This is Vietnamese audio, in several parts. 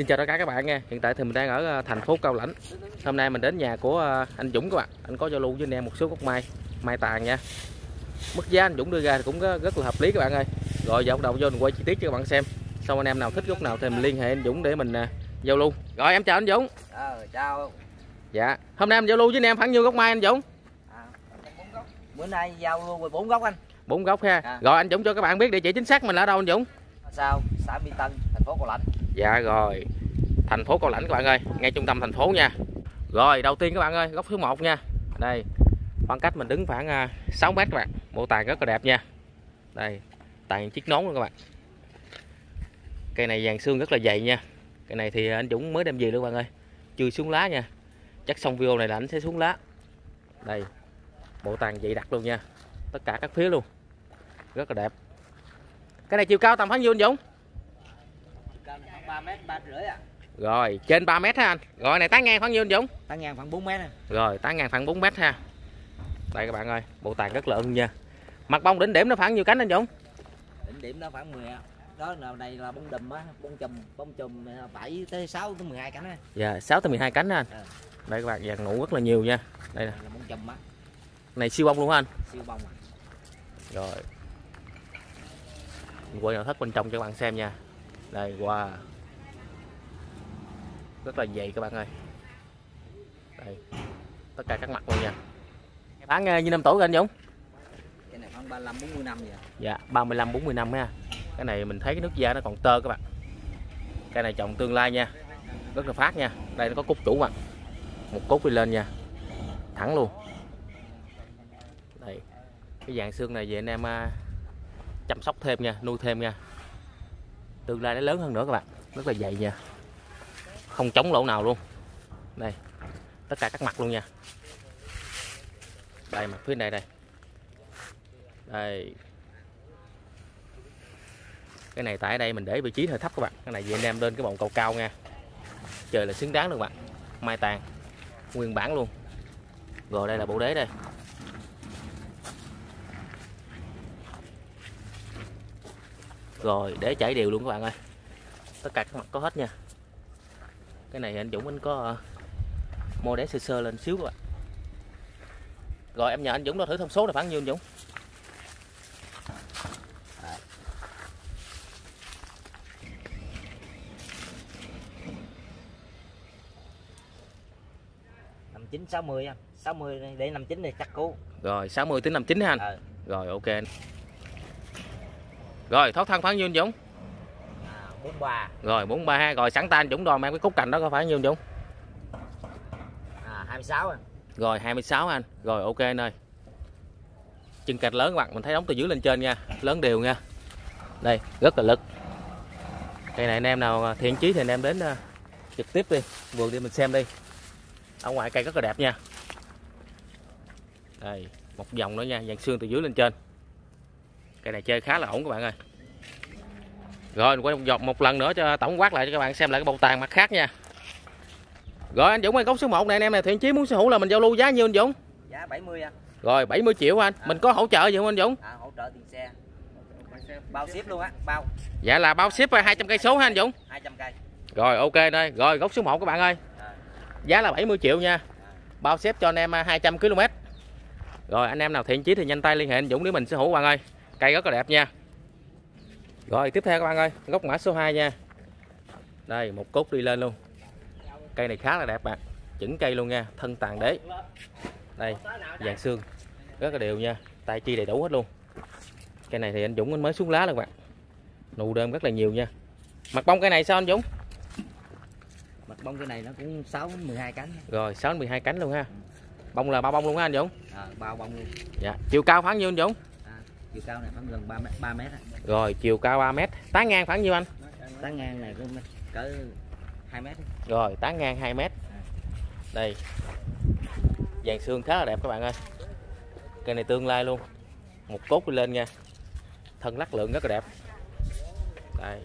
Xin chào tất cả các bạn nha. Hiện tại thì mình đang ở ờ, thành phố Cao Lãnh. Hôm nay mình đến nhà của ờ, anh Dũng các bạn. Anh có giao lưu với anh em một số gốc mai, mai tàn nha. Mức giá anh Dũng đưa ra thì cũng rất là hợp lý các bạn ơi. Rồi giờ bắt đầu vô mình quay chi tiết cho các bạn xem. Xong anh em nào thích gốc nào thì mình liên hệ anh Dũng để mình ờ, giao lưu. Rồi em chào anh Dũng. Ờ, chào. Dạ. Hôm nay em giao lưu với anh em khoảng nhiêu gốc mai anh Dũng? À, gốc. Bữa nay giao luôn 14 gốc anh. Bốn gốc ha. À. Rồi anh Dũng cho các bạn biết địa chỉ chính xác mình ở đâu anh Dũng? Sao? Xã Mỹ Tân, thành phố Cao Lãnh. Dạ rồi. Thành phố Cao Lãnh các bạn ơi, ngay trung tâm thành phố nha. Rồi, đầu tiên các bạn ơi, góc số 1 nha. Đây. Khoảng cách mình đứng khoảng à, 6 mét các bạn. Bộ tàn rất là đẹp nha. Đây, tàn chiếc nón luôn các bạn. Cây này vàng xương rất là dày nha. Cây này thì anh Dũng mới đem về luôn các bạn ơi. Chưa xuống lá nha. Chắc xong video này là anh sẽ xuống lá. Đây. Bộ tàn dày đặc luôn nha. Tất cả các phía luôn. Rất là đẹp. Cái này chiều cao tầm khoảng nhiêu anh Dũng? Cao khoảng 3 mét, 3 rưỡi à. Rồi, trên 3 mét ha anh. Rồi này tán ngang khoảng nhiêu anh Dũng? Tăng ngang khoảng 4 mét à. Rồi, tán ngang khoảng 4 mét ha. Đây các bạn ơi, bộ tàn rất là ưng nha. Mặt bông đỉnh điểm nó khoảng nhiêu cánh anh Dũng? Đỉnh điểm nó khoảng 10 à. Đó là này là bông đùm á, bông chùm, bông chùm 7 tới 6 tới 12 cánh á. Dạ, 6 tới 12 cánh ha anh. Ờ. Đây các bạn, vàng nụ rất là nhiều nha. Đây nè, bông chùm á, này siêu bông luôn ha anh. siêu bông à. Rồi. Quay nội thất bên trong cho các bạn xem nha. Đây, wow. Rất là dày các bạn ơi. Đây. Tất cả các mặt luôn nha. Bán như năm tuổi rồi anh Dũng? Cái này khoảng 35 40 năm vậy. Dạ, 35 40 năm ha. Cái này mình thấy cái nước da nó còn tơ các bạn. Cái này trồng tương lai nha. Rất là phát nha. Đây nó có cúc chủ mà. Một cúc đi lên nha. Thẳng luôn. Đây. Cái dạng xương này về anh em à, chăm sóc thêm nha, nuôi thêm nha. Tương lai nó lớn hơn nữa các bạn. Rất là dày nha. Không chống lỗ nào luôn. Đây. Tất cả các mặt luôn nha. Đây, mặt phía này đây. Đây. Cái này tại đây mình để vị trí hơi thấp các bạn. Cái này về anh em lên cái bồn cầu cao nha. Trời là xứng đáng luôn bạn. Mai tàn. Nguyên bản luôn. Rồi đây là bộ đế đây. Rồi đế chảy đều luôn các bạn ơi. Tất cả các mặt có hết nha. Cái này anh Dũng anh có uh, mô đế sơ sơ lên xíu các bạn. Rồi em nhờ anh Dũng đo thử thông số là khoảng nhiêu anh Dũng? năm chín 60 anh. 60 này, để 59 này chắc cú. Rồi 60 đến 59 ha anh. Ờ. Rồi ok anh. Rồi thoát thân khoảng nhiêu anh Dũng? À, 43. Rồi 43 ha. Rồi sẵn tay anh Dũng đo mang cái cúc cành đó có phải nhiêu anh Dũng? À 26 anh. Rồi 26 anh. Rồi ok anh ơi. Chân cạch lớn các bạn, mình thấy đóng từ dưới lên trên nha, lớn đều nha. Đây, rất là lực. Cây này anh em nào thiện chí thì anh em đến ờ, trực tiếp đi, vườn đi mình xem đi. Ở ngoài cây rất là đẹp nha. Đây, một vòng nữa nha, dàn xương từ dưới lên trên. Cây này chơi khá là ổn các bạn ơi. Rồi mình quay một vòng một lần nữa cho tổng quát lại cho các bạn xem lại cái bầu tàn mặt khác nha. Rồi anh Dũng ơi, gốc số 1 này anh em này thiện chí muốn sở hữu là mình giao lưu giá nhiêu anh Dũng? Giá 70 anh. Rồi 70 triệu anh. Mình có hỗ trợ gì không anh Dũng? À, hỗ trợ tiền xe. Bao ship luôn á, bao Dạ là bao ship 200 cây số ha anh Dũng. 200 cây. Rồi ok đây. Rồi gốc số 1 các bạn ơi. À. Giá là 70 triệu nha. Bao ship cho anh em à, 200 km. Rồi anh em nào thiện chí thì nhanh tay liên hệ anh Dũng để mình sở hữu các bạn ơi. Cây rất là đẹp nha. Rồi tiếp theo các bạn ơi, gốc mã số 2 nha. Đây, một cốt đi lên luôn. Cây này khá là đẹp bạn. Chỉnh cây luôn nha, thân tàn đế. Đây, vàng xương. Rất là đều nha, tay chi đầy đủ hết luôn. Cây này thì anh Dũng anh mới xuống lá luôn bạn. Nụ đơm rất là nhiều nha. Mặt bông cây này sao anh Dũng? Mặt bông cái này nó cũng 6 đến 12 cánh. Rồi 6 đến 12 cánh luôn ha. Bông là bao bông luôn ha anh Dũng. À, bao bông luôn. Dạ, chiều cao khoảng nhiêu anh Dũng? Chiều cao này khoảng gần 3 mét, 3 mét. Rồi, chiều cao 3 mét. Tán ngang khoảng nhiêu anh? Tán ngang này cũng cỡ 2 mét. Rồi, tán ngang 2 mét. Đây. Dàn xương khá là đẹp các bạn ơi. Cây này tương lai luôn. Một cốt đi lên nha. Thân lắc lượng rất là đẹp. Đây.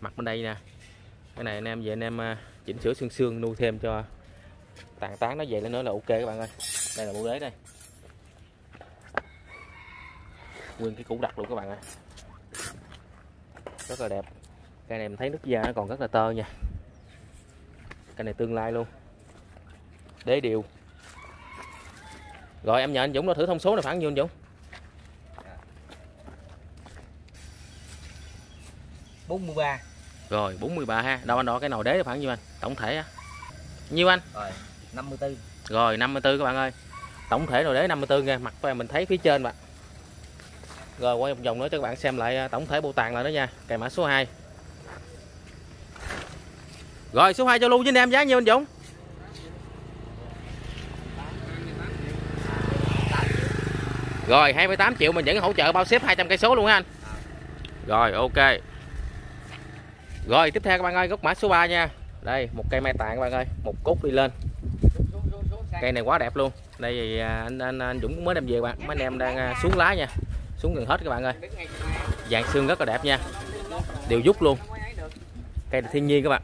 Mặt bên đây nè. Cái này anh em về anh em à, chỉnh sửa xương xương nuôi thêm cho tàn tán nó về lên nữa là ok các bạn ơi. Đây là bộ đế đây. Nguyên cái củ đặc luôn các bạn ơi. Rất là đẹp. Cây này mình thấy nước da nó còn rất là tơ nha. cây này tương lai luôn. Đế điều. Rồi em nhờ anh Dũng nó thử thông số này khoảng nhiêu anh Dũng? 43 rồi 43 ha. Đâu anh đo cái nồi đế khoảng nhiêu anh? Tổng thể á. Nhiêu anh? Rồi 54 rồi 54 các bạn ơi. Tổng thể nồi đế 54 nha mặt mình thấy phía trên bạn rồi quay một vòng nữa cho các bạn xem lại à, tổng thể bộ tàng lại đó nha cài mã số 2 rồi số 2 cho lưu với anh em giá nhiêu anh Dũng Rồi 28 triệu mình vẫn hỗ trợ bao ship 200 cây số luôn ha anh. Rồi ok. Rồi tiếp theo các bạn ơi, gốc mã số 3 nha. Đây, một cây mai tạng các bạn ơi, một cốt đi lên. Cây này quá đẹp luôn. Đây thì anh anh, anh Dũng cũng mới đem về bạn. Mấy anh em đang à, xuống lá nha. Xuống gần hết các bạn ơi. Dàn xương rất là đẹp nha. Đều rút luôn. Cây thiên nhiên các bạn.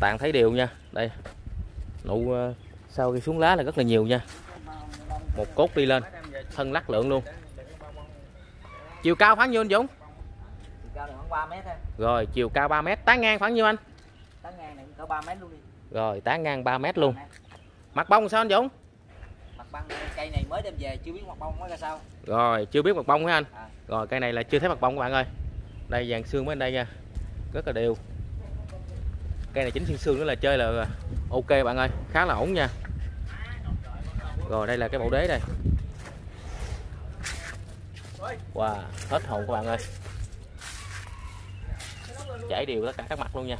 Tàn thấy đều nha. Đây. Nụ à, sau khi xuống lá là rất là nhiều nha. Một cốt đi lên thân lắc lượng luôn chiều cao khoảng nhiêu anh Dũng chiều cao này khoảng 3 mét ha rồi chiều cao 3 mét tán ngang khoảng nhiêu anh tán ngang này cỡ 3 mét luôn đi rồi tán ngang 3 mét luôn mặt bông sao anh Dũng băng cây này mới đem về chưa biết mặt bông nó ra sao. Rồi chưa biết mặt bông hả anh? À. rồi cây này là chưa thấy mặt bông các bạn ơi. Đây dàn xương bên đây nha. Rất là đều. Cây này chính xương xương nữa là chơi là ok bạn ơi. Khá là ổn nha. Rồi đây là cái bộ đế đây. Wow, hết hồn các bạn ơi. Chảy đều tất cả các mặt luôn nha.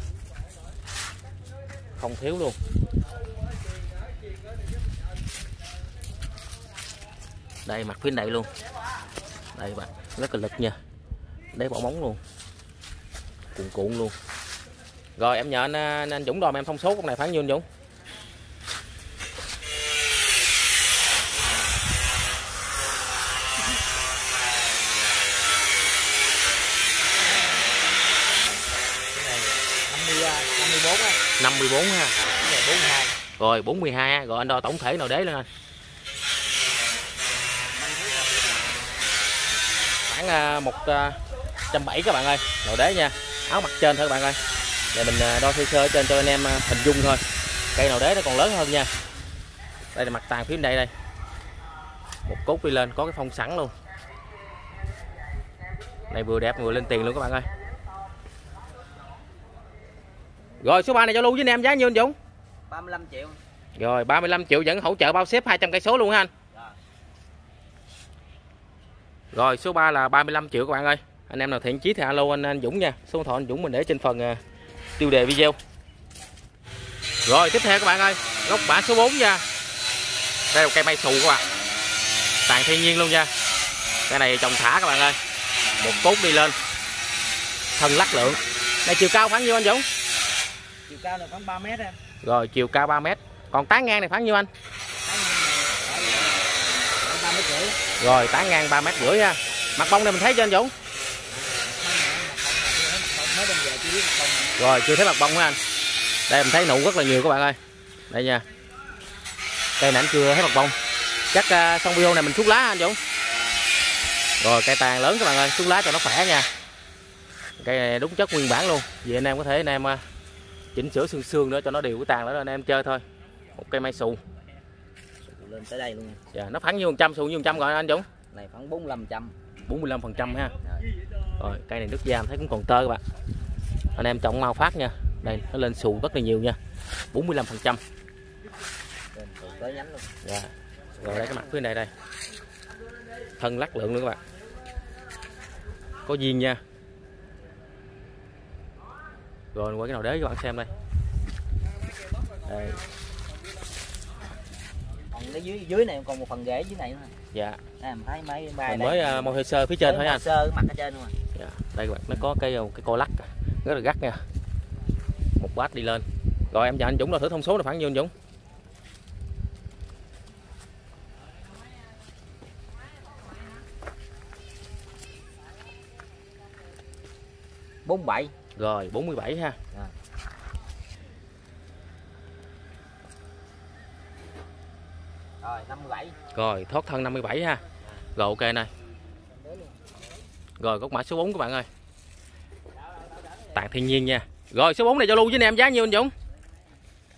Không thiếu luôn Đây mặt phía này luôn. Đây bạn, rất là lực nha. Đế bỏ móng luôn. Cuộn cuộn luôn. Rồi em nhờ anh, anh Dũng đòi em thông số con này khoảng nhiêu anh Dũng? 50 à, 54 á 54 ha. Này 42 Rồi 42 ha. Rồi anh đo tổng thể nào đế lên anh Khoảng à, một à, trăm bảy các bạn ơi. Đầu đế nha. Áo mặt trên thôi các bạn ơi. Để mình à, đo sơ sơ trên cho anh em hình dung thôi. Cây nào đế nó còn lớn hơn nha. Đây là mặt tàn phía bên đây đây. Một cốt đi lên có cái phong sẵn luôn. Này vừa đẹp vừa lên tiền luôn các bạn ơi. Rồi số 3 này cho lưu với anh em giá nhiêu anh Dũng. 35 triệu. Rồi 35 triệu vẫn hỗ trợ bao ship 200 cây số luôn ha anh. Rồi. Số 3 là 35 triệu các bạn ơi. Anh em nào thiện chí thì alo anh, anh Dũng nha. Số điện thoại anh Dũng mình để trên phần uh, tiêu đề video. Rồi tiếp theo các bạn ơi, góc bã số 4 nha. Đây là một cây mai xù các bạn. Tàn thiên nhiên luôn nha. Cây này trồng thả các bạn ơi. Một cốt đi lên. Thân lắc lượng. Này chiều cao khoảng nhiêu anh Dũng? chiều cao này khoảng 3 mét em Rồi chiều cao 3 mét. Còn tán ngang này khoảng nhiêu anh? Rồi tán ngang ba mét rưỡi ha. Mặt bông này mình thấy chưa anh Dũng? Rồi chưa thấy mặt bông hả anh? Đây mình thấy nụ rất là nhiều các bạn ơi. Đây nha. Cây nãy chưa thấy mặt bông. Chắc uh, xong video này mình xuống lá anh Dũng? Rồi cây tàn lớn các bạn ơi Xuống lá cho nó khỏe nha. Cây này đúng chất nguyên bản luôn. Vì anh em có thể anh em uh, chỉnh sửa xương xương nữa cho nó đều cái tàn nữa anh em chơi thôi. Một cây mai xù lên tới đây luôn nha dạ, Nó khoảng nhiêu phần trăm xù nhiêu phần trăm rồi anh Dũng này khoảng 45 trăm 45 phần trăm ha Rồi. Rồi cây này nước da thấy cũng còn tơ các bạn Anh em trồng mau phát nha Đây nó lên xù rất là nhiều nha 45 phần trăm tới nhánh luôn Dạ. Rồi đây cái mặt phía này đây. Thân lắc lượng nữa các bạn. Có duyên nha. Rồi qua cái nào đế cho bạn xem đây. Đây, còn dưới dưới này còn một phần rễ dưới này nữa dạ. đây mình thấy mấy ba Mình mới uh, môi sơ phía trên thôi anh. sơ mặt ở trên luôn à Dạ. Đây các bạn, nó có cái cái cô lắc rất là gắt nha. Một bát đi lên. Rồi em chào anh Dũng đo thử thông số là khoảng nhiêu anh Dũng? bốn bảy Rồi 47 ha. Rồi năm mươi bảy. Rồi thoát thân 57 ha. Rồi ok này. Rồi góc mã số 4 các bạn ơi. Tàn thiên nhiên nha. Rồi số 4 này cho lưu với anh em giá nhiêu anh Dũng?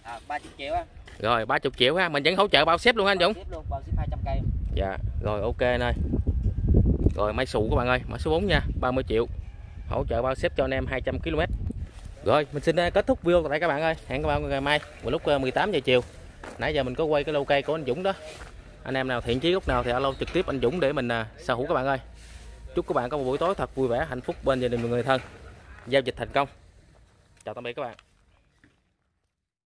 à, 30 triệu á. Rồi 30 triệu ha. Mình vẫn hỗ trợ bao ship luôn ha anh Dũng? Tiếp luôn bao ship 200 cây. Dạ rồi ok anh ơi rồi máy xù các bạn ơi. Mã số 4 nha 30 triệu. Hỗ trợ bao ship cho anh em 200 km rồi mình xin uh, kết thúc video tại đây các bạn ơi. Hẹn các bạn ngày mai vào lúc uh, 18 giờ chiều nãy giờ mình có quay cái lô cây của anh Dũng đó. Anh em nào thiện chí lúc nào thì alo trực tiếp anh Dũng để mình à, sở hữu các bạn ơi. Chúc các bạn có một buổi tối thật vui vẻ, hạnh phúc bên gia đình và người thân. Giao dịch thành công. Chào tạm biệt các bạn.